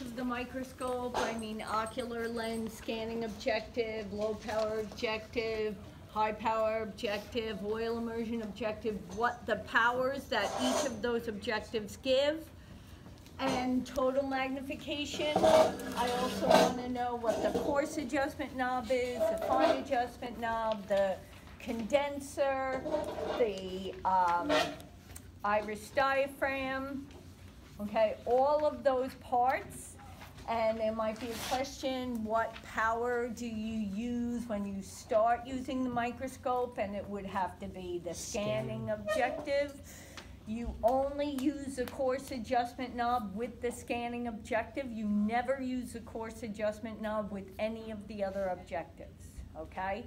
of the microscope, I mean ocular lens, scanning objective, low power objective, high power objective, oil immersion objective, what the powers that each of those objectives give, and total magnification. I also want to know what the coarse adjustment knob is, the fine adjustment knob, the condenser, the um, iris diaphragm, okay, all of those parts. And there might be a question, what power do you use when you start using the microscope? And it would have to be the scanning objective. You only use the coarse adjustment knob with the scanning objective. You never use the coarse adjustment knob with any of the other objectives, okay?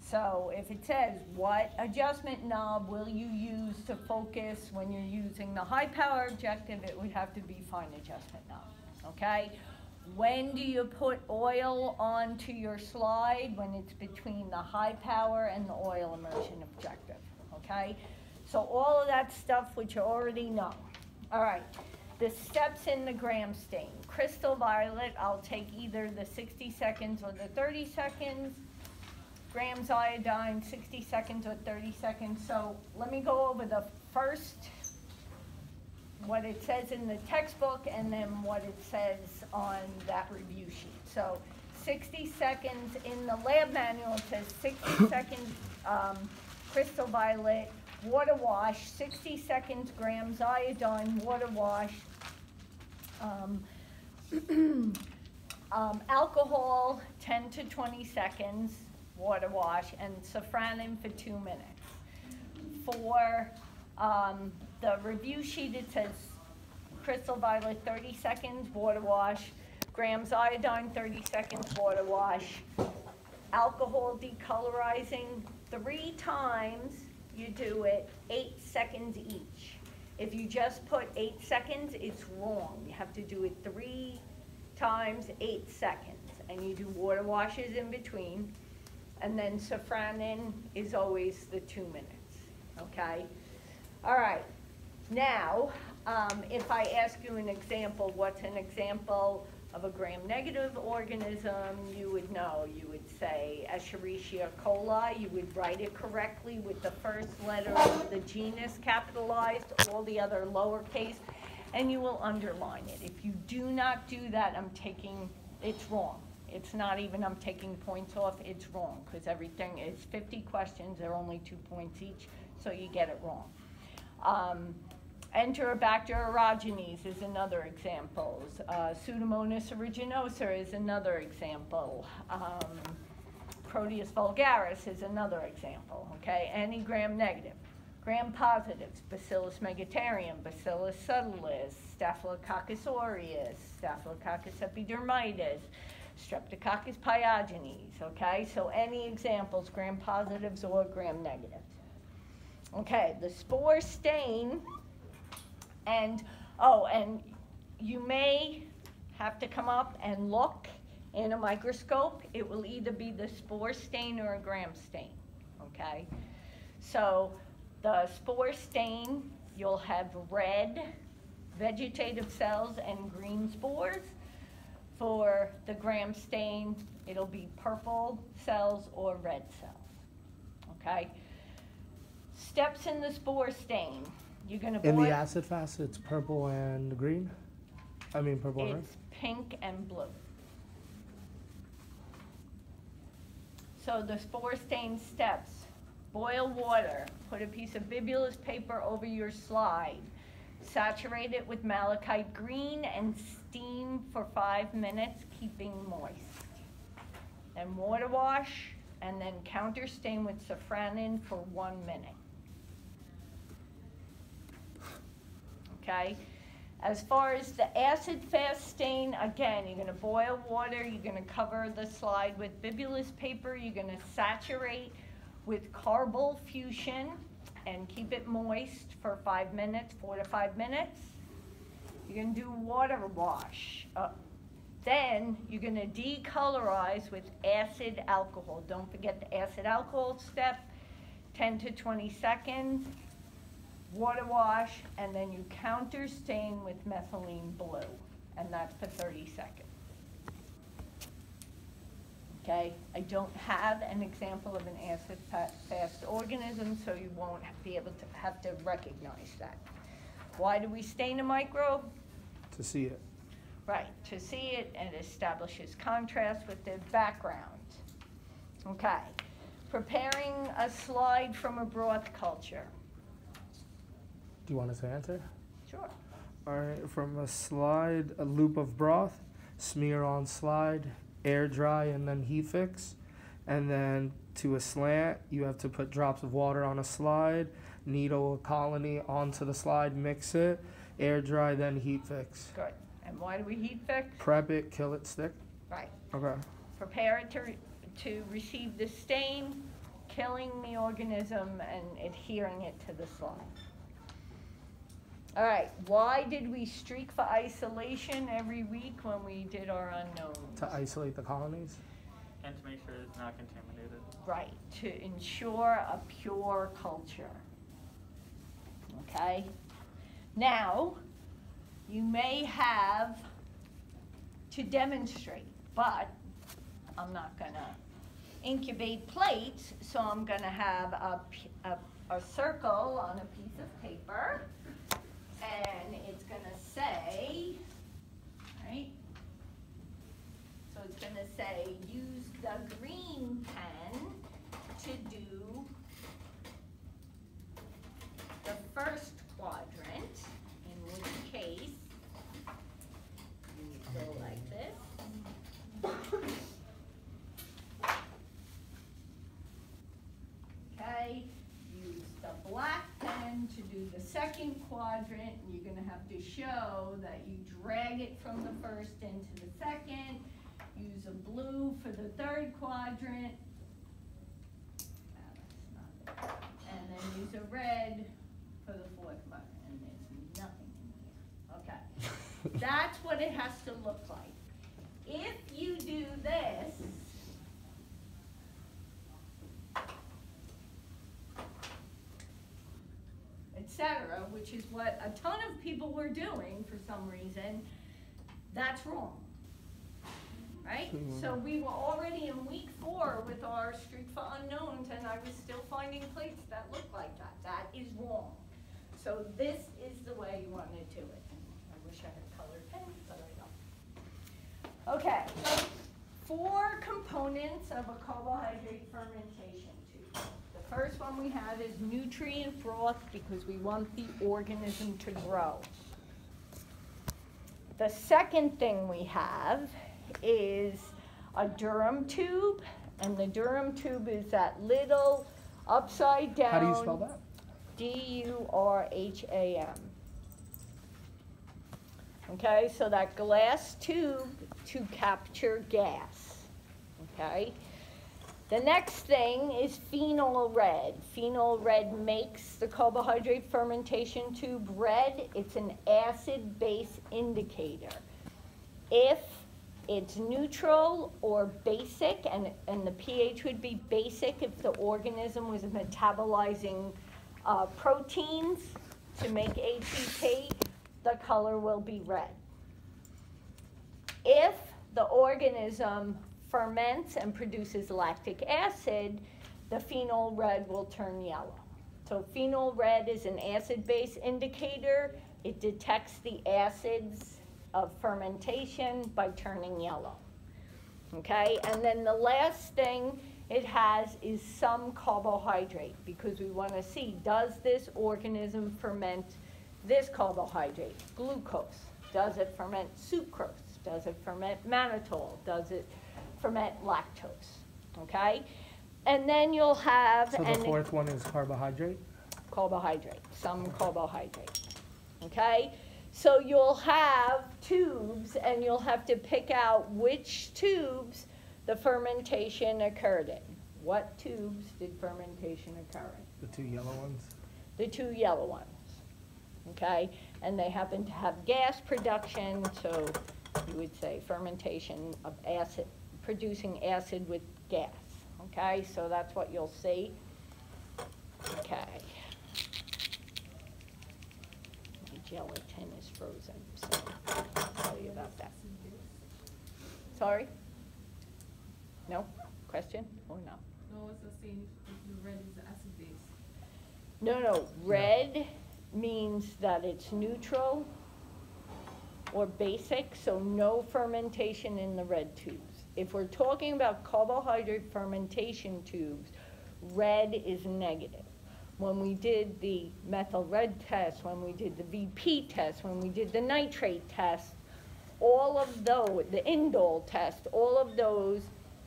So if it says, what adjustment knob will you use to focus when you're using the high power objective, it would have to be fine adjustment knob, okay? When do you put oil onto your slide? When it's between the high power and the oil immersion objective, okay? So all of that stuff which you already know. All right, the steps in the gram stain. Crystal violet, I'll take either the 60 seconds or the 30 seconds. Grams iodine, 60 seconds or 30 seconds. So let me go over the first what it says in the textbook and then what it says on that review sheet. So 60 seconds in the lab manual, it says 60 seconds um, crystal violet, water wash, 60 seconds grams iodine, water wash, um, um, alcohol, 10 to 20 seconds, water wash, and safranin for two minutes. For um, the review sheet, it says crystal violet 30 seconds, water wash, grams iodine 30 seconds, water wash, alcohol decolorizing three times, you do it eight seconds each. If you just put eight seconds, it's wrong. You have to do it three times eight seconds. And you do water washes in between. And then safranin is always the two minutes, okay? All right, now, um, if I ask you an example, what's an example of a gram-negative organism, you would know. You would say Escherichia coli. You would write it correctly with the first letter of the genus capitalized, all the other lowercase, and you will underline it. If you do not do that, I'm taking, it's wrong. It's not even I'm taking points off, it's wrong, because everything is 50 questions, they're only two points each, so you get it wrong. Um, Enterobacter aerogenes is another example. Uh, Pseudomonas aeruginosa is another example. Um, Proteus vulgaris is another example, okay? Any gram-negative. Gram-positives, Bacillus megaterium, Bacillus subtilis, Staphylococcus aureus, Staphylococcus epidermidis, Streptococcus pyogenes, okay? So any examples, gram-positives or gram-negatives. Okay, the spore stain, and, oh, and you may have to come up and look in a microscope. It will either be the spore stain or a gram stain, okay? So the spore stain, you'll have red vegetative cells and green spores. For the gram stain, it'll be purple cells or red cells, okay? Steps in the spore stain. You're gonna boil. In boil. the acid fast, it's purple and green. I mean purple and red. It's pink and blue. So the spore stain steps. Boil water. Put a piece of bibulous paper over your slide. Saturate it with malachite green and steam for five minutes, keeping moist. Then water wash and then counter stain with safranin for one minute. Okay? As far as the acid fast stain, again, you're gonna boil water, you're gonna cover the slide with bibulous paper, you're gonna saturate with carbol fuchsin and keep it moist for five minutes, four to five minutes. You're gonna do water wash. Uh, then you're gonna decolorize with acid alcohol. Don't forget the acid alcohol step, 10 to 20 seconds water wash, and then you counter stain with methylene blue. and that's for thirty seconds. Okay, I don't have an example of an acid-fast organism, so you won't be able to, have to recognize that. Why do we stain a microbe? To see it. Right, to see it and establishes contrast with the background. Okay, preparing a slide from a broth culture. Do you want us to answer? Sure. All right, from a slide, a loop of broth, smear on slide, air dry, and then heat fix. And then to a slant, you have to put drops of water on a slide, needle a colony onto the slide, mix it, air dry, then heat fix. Good. And why do we heat fix? Prep it, kill it, stick. Right. Okay. Prepare it to, re- to receive the stain, killing the organism and adhering it to the slide. All right, why did we streak for isolation every week when we did our unknowns? To isolate the colonies. And to make sure it's not contaminated. Right, to ensure a pure culture. Okay? Now, you may have to demonstrate, but I'm not gonna incubate plates, so I'm gonna have a a circle on a piece of paper, and it's gonna say, right? So it's gonna say, use the green pen to do the first quadrant, in which case, you go like this. Okay, use the black pen to do the second quadrant, and you're gonna have show that you drag it from the first into the second. Use a blue for the third quadrant. Ah, that's not it. And then use a red for the fourth quadrant, and there's nothing in here. Okay, that's what it has to look like. If you do this, etc., which is what a ton of people were doing for some reason, that's wrong. Right? So we were already in week four with our streak for unknowns, and I was still finding plates that look like that. That is wrong. So this is the way you want to do it. I wish I had colored pens, but I don't. Okay, four components of a carbohydrate fermentation first one we have is nutrient broth because we want the organism to grow. The second thing we have is a Durham tube, and the Durham tube is that little upside down. How do you spell that? D U R H A M. Okay, so that glass tube to capture gas. Okay? The next thing is phenol red. Phenol red makes the carbohydrate fermentation tube red. It's an acid base indicator. If it's neutral or basic, and, and the pH would be basic if the organism was metabolizing uh, proteins to make ATP, the color will be red. If the organism ferments and produces lactic acid, the phenol red will turn yellow. So phenol red is an acid base indicator. It detects the acids of fermentation by turning yellow. Okay, and then the last thing it has is some carbohydrate because we want to see does this organism ferment this carbohydrate, glucose? Does it ferment sucrose? Does it ferment mannitol? Does it ferment lactose? Okay? And then you'll have So the fourth one is carbohydrate. carbohydrate, some carbohydrate. Okay? So you'll have tubes and you'll have to pick out which tubes the fermentation occurred in. What tubes did fermentation occur in? The two yellow ones. The two yellow ones. Okay? And they happen to have gas production, so you would say fermentation of acid, producing acid with gas. Okay? So that's what you'll see. Okay. The gelatin is frozen, so I'll tell you about that. Sorry? No? Question or no? No, it's the same, the red is the acid base. No, no, red means that it's neutral or basic, so no fermentation in the red tubes. If we're talking about carbohydrate fermentation tubes, red is negative. When we did the methyl red test, when we did the VP test, when we did the nitrate test, all of those, the indole test, all of those,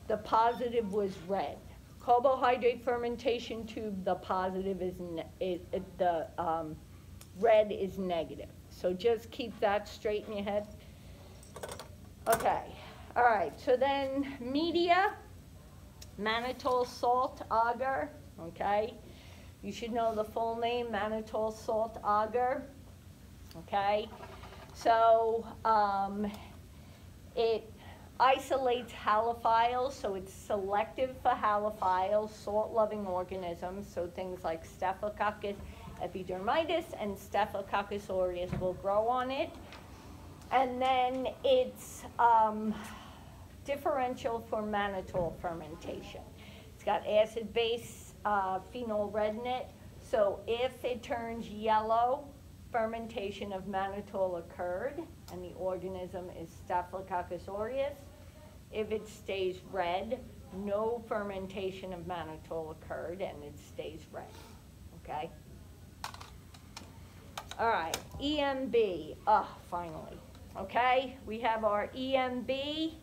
the positive was red. Carbohydrate fermentation tube, the positive is, the, um, red is negative. So just keep that straight in your head. Okay, all right, so then media, mannitol salt agar, okay? You should know the full name, mannitol salt agar, okay? So, um, it isolates halophiles, so it's selective for halophiles, salt-loving organisms, so things like Staphylococcus epidermidis and Staphylococcus aureus will grow on it. And then it's um, differential for mannitol fermentation. It's got acid-base uh, phenol it. so if it turns yellow, fermentation of mannitol occurred, and the organism is Staphylococcus aureus. If it stays red, no fermentation of mannitol occurred, and it stays red, okay? All right, EMB, ah, finally, okay? We have our EMB,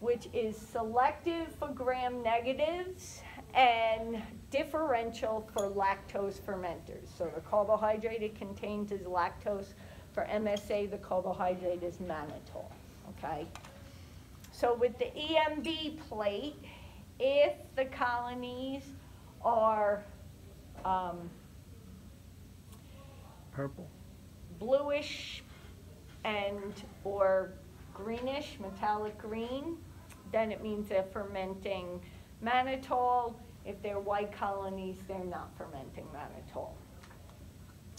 which is selective for gram negatives and differential for lactose fermenters. So the carbohydrate it contains is lactose. For MSA, the carbohydrate is mannitol, okay? So with the EMB plate, if the colonies are um, Purple. bluish and, or greenish, metallic green, then it means they're fermenting mannitol. If they're white colonies, they're not fermenting mannitol.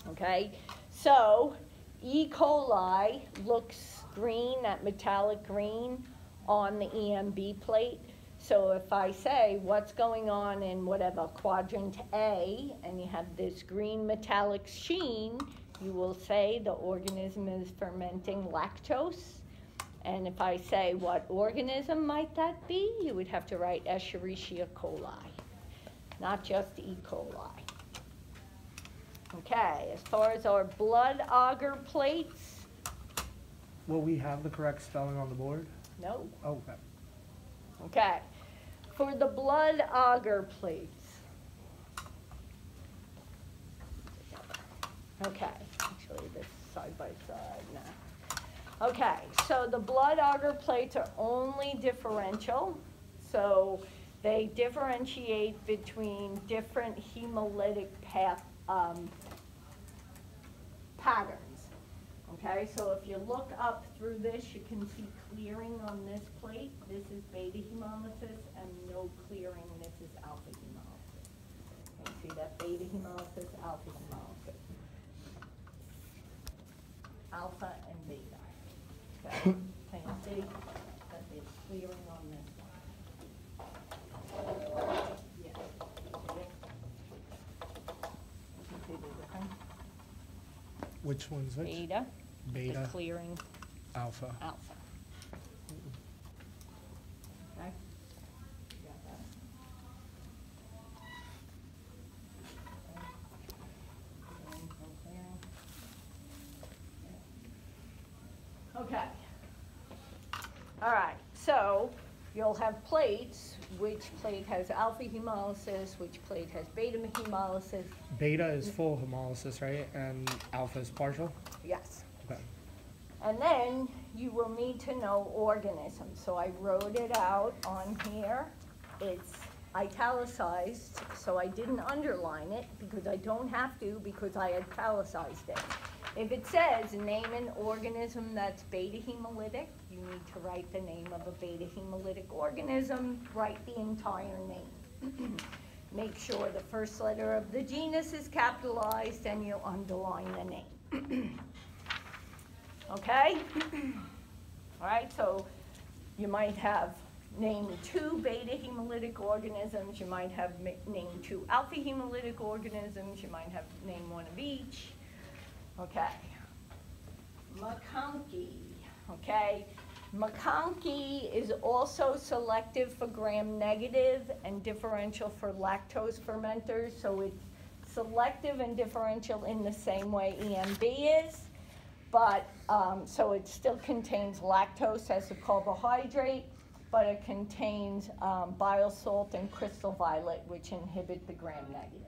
Okay, so E. coli looks green, that metallic green on the EMB plate. So if I say what's going on in whatever quadrant A, and you have this green metallic sheen, you will say the organism is fermenting lactose. And if I say what organism might that be, you would have to write Escherichia coli, not just E. coli. Okay, as far as our blood agar plates, Will we have the correct spelling on the board? no, Okay. Okay, for the blood agar plates. Okay, actually this side by side. Okay, so the blood agar plates are only differential, so they differentiate between different hemolytic path, um, patterns. Okay, so if you look up through this, you can see clearing on this plate. This is beta hemolysis and no clearing, this is alpha hemolysis. You see that beta hemolysis, alpha hemolysis. Alpha and beta. Okay, can you it's clearing on this one? Yeah. See? You can see the difference? Which one's which? Beta Beta, is clearing alpha. alpha. Okay? You got that? Okay. Clearing, no clearing. Yeah. Okay. All right, so you'll have plates, which plate has alpha hemolysis, which plate has beta hemolysis. Beta is full hemolysis, right? And alpha is partial? Yes. Okay. And then you will need to know organisms. So I wrote it out on here. It's italicized, so I didn't underline it because I don't have to because I italicized it. If it says name an organism that's beta hemolytic, need to write the name of a beta hemolytic organism, write the entire name. Make sure the first letter of the genus is capitalized and you underline the name. Okay? All right, so you might have named two beta hemolytic organisms, you might have named two alpha hemolytic organisms, you might have named one of each. Okay. MacConkey, okay? MacConkey is also selective for gram-negative and differential for lactose fermenters, so it's selective and differential in the same way EMB is, but, um, so it still contains lactose as a carbohydrate, but it contains, um, bile salt and crystal violet, which inhibit the gram-negatives.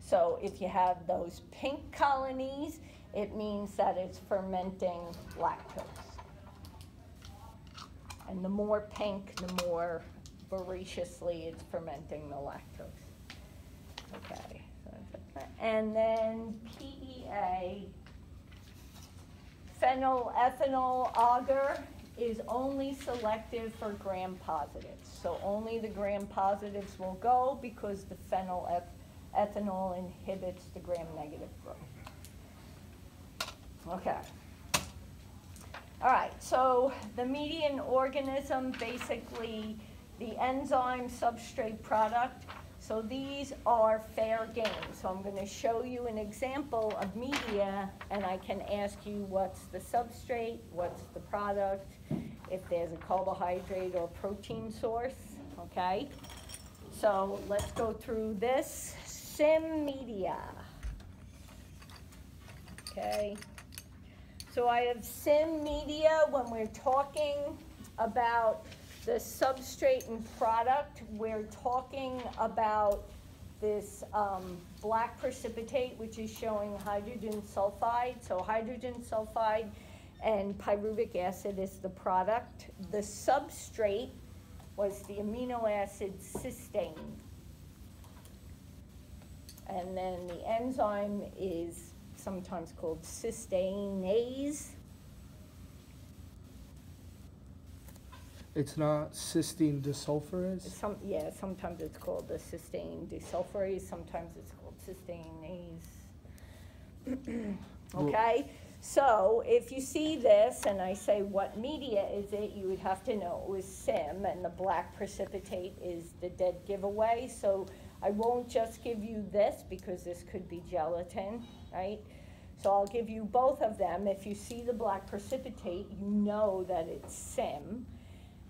So if you have those pink colonies, it means that it's fermenting lactose. And the more pink, the more voraciously it's fermenting the lactose. Okay, and then PEA, phenyl ethanol agar is only selective for gram positives. So only the gram positives will go because the phenyl ethanol inhibits the gram negative growth. Okay. All right, so the median organism, basically the enzyme substrate product. So these are fair game. So I'm going to show you an example of media, and I can ask you what's the substrate, what's the product, if there's a carbohydrate or protein source, okay? So let's go through this. Sim media. Okay. So I have sim media when we're talking about the substrate and product. We're talking about this um, black precipitate, which is showing hydrogen sulfide. So hydrogen sulfide and pyruvic acid is the product. The substrate was the amino acid cysteine. And then the enzyme is sometimes called cysteinase. It's not cysteine desulfurase. Some, yeah, sometimes it's called the cysteine desulfurase, sometimes it's called cysteinase. Okay, so if you see this and I say what media is it, you would have to know it was SIM and the black precipitate is the dead giveaway. So I won't just give you this because this could be gelatin, right? So I'll give you both of them. If you see the black precipitate, you know that it's SIM.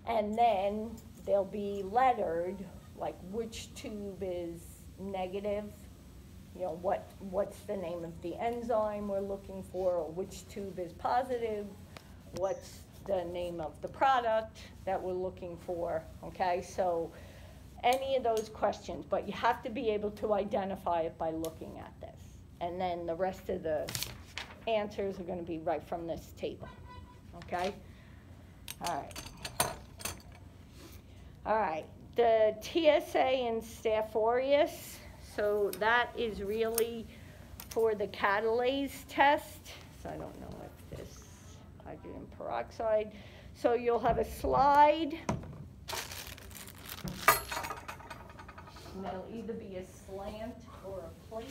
And then they'll be lettered, like which tube is negative, you know, what, what's the name of the enzyme we're looking for, or which tube is positive, what's the name of the product that we're looking for, okay? So any of those questions, but you have to be able to identify it by looking at. And then the rest of the answers are gonna be right from this table, okay? All right. All right, the TSA and Staph aureus, so that is really for the catalase test. So I don't know if this hydrogen peroxide. So you'll have a slide. And that'll either be a slant or a plate.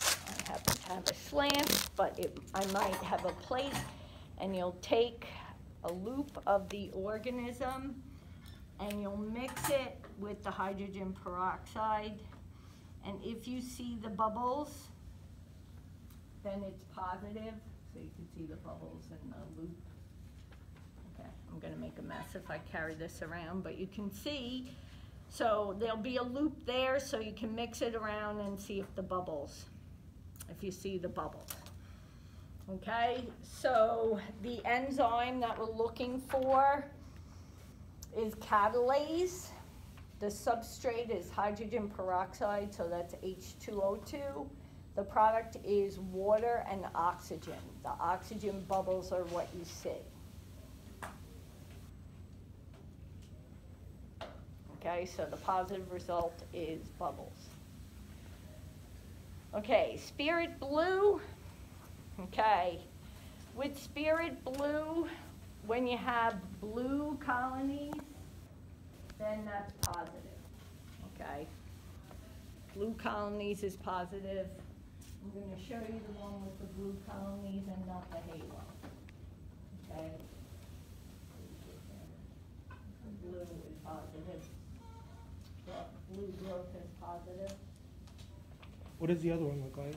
I happen to have a slant, but it, I might have a plate, and you'll take a loop of the organism, and you'll mix it with the hydrogen peroxide, and if you see the bubbles, then it's positive, so you can see the bubbles in the loop. Okay, I'm gonna make a mess if I carry this around, but you can see, so there'll be a loop there, so you can mix it around and see if the bubbles, if you see the bubbles. Okay, so the enzyme that we're looking for is catalase. The substrate is hydrogen peroxide, so that's H2O2. The product is water and oxygen. The oxygen bubbles are what you see. Okay, so the positive result is bubbles. Okay, spirit blue. Okay, with spirit blue, when you have blue colonies, then that's positive. Okay, blue colonies is positive. I'm gonna show you the one with the blue colonies and not the halo. Okay? Blue is positive. Blue growth is positive. What does the other one look like?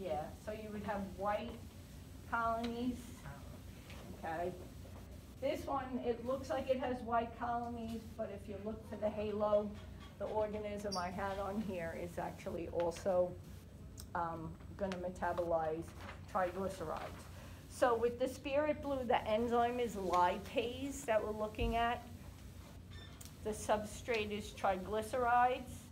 Yeah, so you would have white colonies, okay? This one, it looks like it has white colonies, but if you look for the halo, the organism I had on here is actually also, um, gonna metabolize triglycerides. So with the spirit blue, the enzyme is lipase that we're looking at. The substrate is triglycerides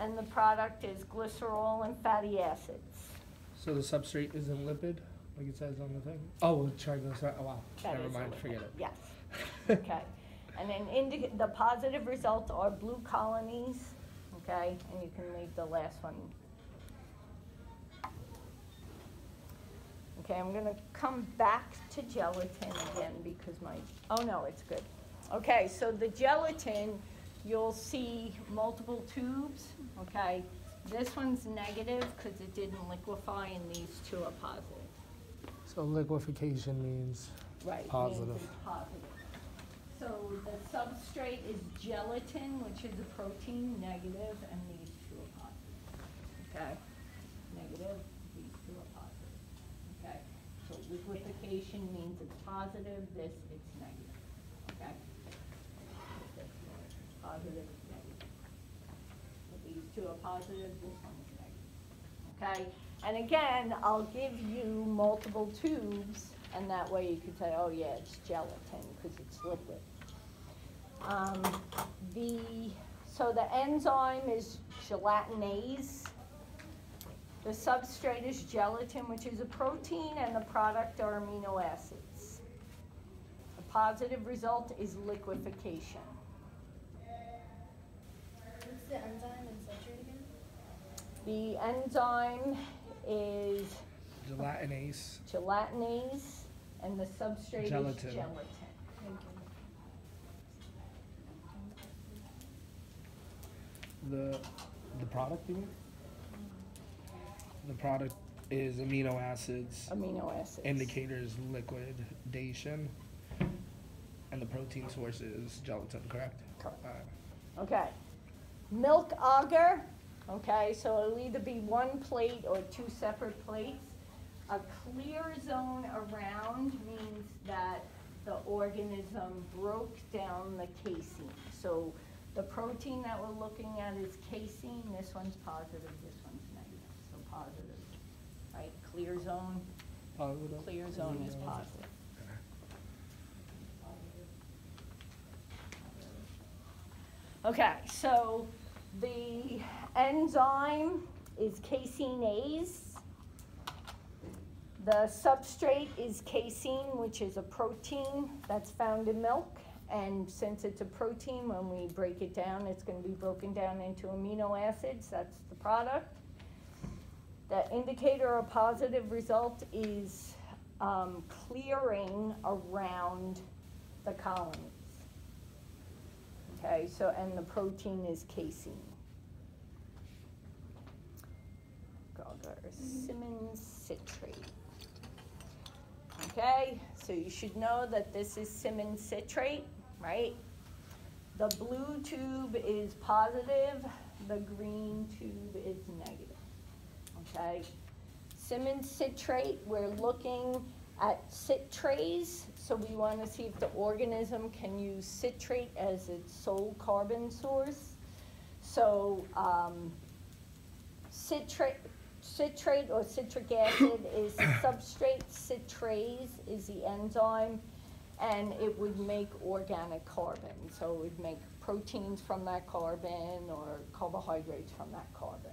and the product is glycerol and fatty acids. So the substrate isn't lipid, like it says on the thing? Oh, triglyceride, oh wow, That never is a mind, lipid. forget it. Yes, okay. And then indi- the positive results are blue colonies, okay, and you can leave the last one. Okay, I'm gonna come back to gelatin again because my, oh no, it's good. Okay, so the gelatin, you'll see multiple tubes, okay? This one's negative because it didn't liquefy and these two are positive. So liquefaction means, Right. means Positive. it's positive. So the substrate is gelatin, which is a protein, negative, and these two are positive. Okay? Negative, these two are positive. Okay? So liquefaction means it's positive, this, it's negative. Okay? Positive, negative. So these two are positive, this one is negative. Okay? And again, I'll give you multiple tubes, and that way you can say, oh yeah, it's gelatin, because it's liquid. Um, the, so the enzyme is gelatinase. The substrate is gelatin, which is a protein, and the product are amino acids. The positive result is liquefaction. What's the enzyme and citrate again? The enzyme is gelatinase, gelatinase, and the substrate is Gelatin. gelatin. Thank you. the, the product you mean? The product is amino acids, Amino acids. indicators liquidation, and the protein source is gelatin, correct? Correct. Alright. Okay. Milk agar, okay, so it'll either be one plate or two separate plates. A clear zone around means that the organism broke down the casein. So the protein that we're looking at is casein, this one's positive, this one's negative, so positive. Right, clear zone, Positive. clear zone is positive. Okay, so the enzyme is caseinase. The substrate is casein, which is a protein that's found in milk. And since it's a protein, when we break it down, it's gonna be broken down into amino acids, that's the product. The indicator of positive result is, um, clearing around the colonies. Okay, so, and the protein is casein. Mm-hmm. Agar, Simmons citrate. Okay, so you should know that this is Simmons citrate, right? The blue tube is positive, the green tube is negative. Okay? Simmons citrate, we're looking at citrase, so we want to see if the organism can use citrate as its sole carbon source. So, um, citrate, citrate or citric acid is the substrate, citrase is the enzyme, and it would make organic carbon. So it would make proteins from that carbon or carbohydrates from that carbon.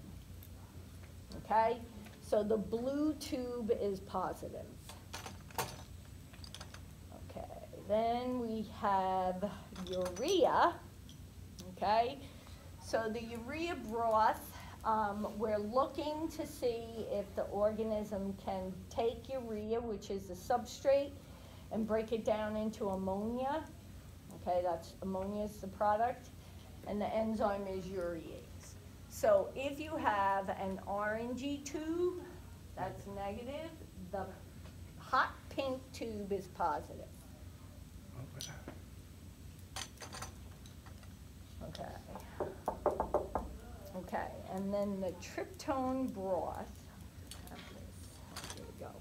Okay? So the blue tube is positive. Okay, then we have urea, okay? So the urea broth, um, we're looking to see if the organism can take urea, which is the substrate, and break it down into ammonia. Okay, that's, ammonia is the product, and the enzyme is urease. So if you have an orangey tube, that's negative, the hot pink tube is positive. Okay. Okay, and then the tryptone broth. we go.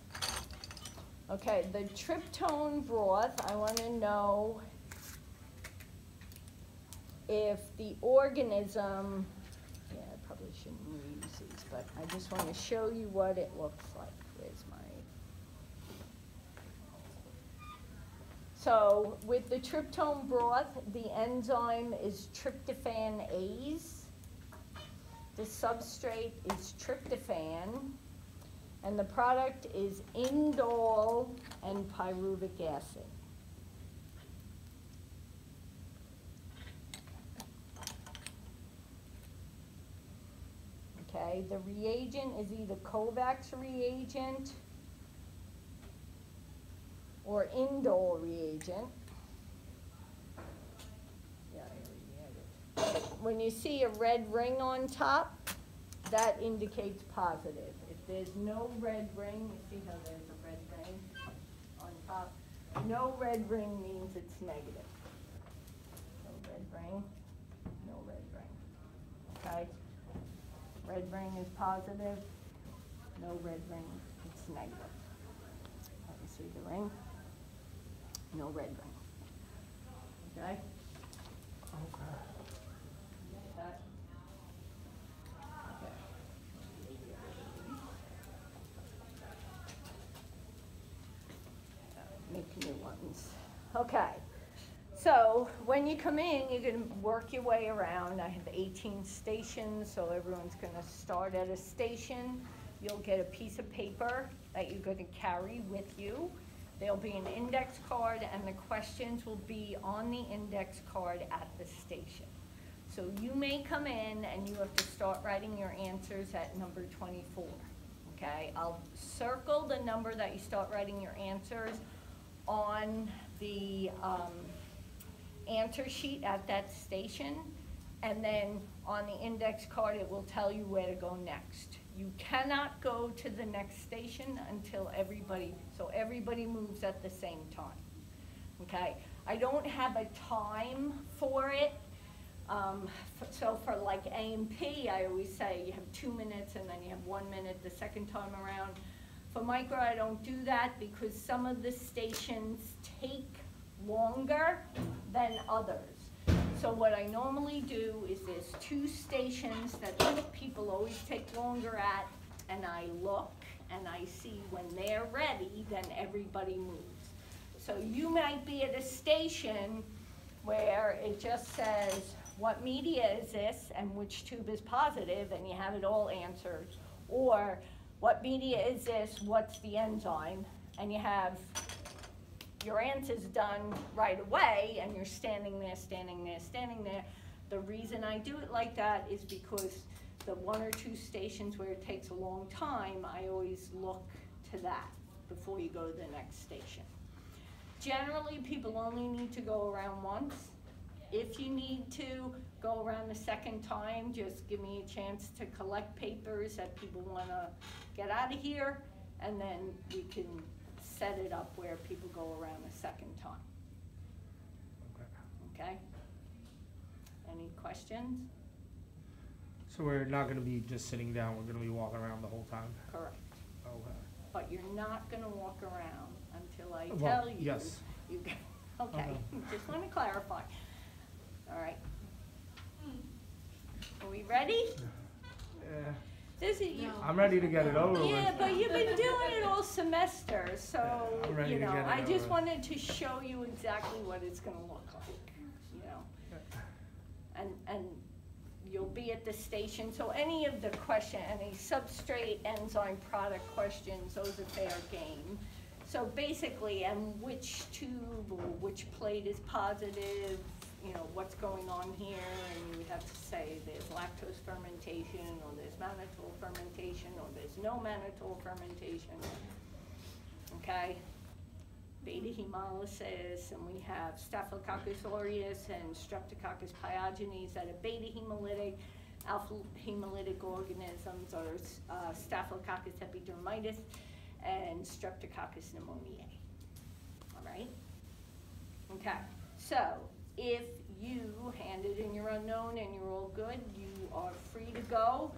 Okay, the tryptone broth, I wanna know if the organism, yeah, I probably shouldn't use these, but I just wanna show you what it looks like. Where's my? So with the tryptone broth, the enzyme is tryptophanase. The substrate is tryptophan, and the product is indole and pyruvic acid. Okay, the reagent is either Kovacs reagent or indole reagent. When you see a red ring on top, that indicates positive. If there's no red ring, you see how there's a red ring on top? No red ring means it's negative. No red ring, no red ring, okay? Red ring is positive, no red ring, it's negative. Let me see the ring. No red ring. Okay? Okay. Okay. Make new ones. Okay. So when you come in, you're gonna work your way around. I have eighteen stations, so everyone's gonna start at a station. You'll get a piece of paper that you're gonna carry with you. There'll be an index card and the questions will be on the index card at the station. So you may come in and you have to start writing your answers at number twenty-four, okay? I'll circle the number that you start writing your answers on the, um, answer sheet at that station. And then on the index card, it will tell you where to go next. You cannot go to the next station until everybody, so everybody moves at the same time. Okay, I don't have a time for it. Um, so for like A and P, I always say you have two minutes and then you have one minute the second time around. For micro, I don't do that because some of the stations take longer than others. So what I normally do is there's two stations that people always take longer at, and I look and I see when they're ready, then everybody moves. So you might be at a station where it just says, what media is this and which tube is positive, and you have it all answered. Or, what media is this, what's the enzyme, and you have your answer's done right away, and you're standing there, standing there, standing there. The reason I do it like that is because the one or two stations where it takes a long time, I always look to that before you go to the next station. Generally, people only need to go around once. If you need to go around the second time, just give me a chance to collect papers that people wanna get out of here, and then we can set it up where people go around a second time, okay? Any questions? So we're not gonna be just sitting down, we're gonna be walking around the whole time? Correct. Okay. But you're not gonna walk around until I Well, tell you. yes. You, g- okay, Okay. just wanna clarify. All right. Are we ready? Yeah, This is, you, I'm ready to get it over with. yeah, but you've been doing it all semester, so, Yeah, I'm ready you to know, get it I just over. wanted to show you exactly what it's gonna look like, you know? And, and you'll be at the station, so any of the question, any substrate enzyme product questions, those are fair game. So basically, and which tube or which plate is positive, you know, what's going on here, and you would have to say there's lactose fermentation, or there's mannitol fermentation, or there's no mannitol fermentation. Okay? beta hemolysis, and we have Staphylococcus aureus and Streptococcus pyogenes that are beta hemolytic, alpha hemolytic organisms are uh, Staphylococcus epidermidis and Streptococcus pneumoniae. All right? Okay, so if you handed in your unknown and you're all good, you are free to go.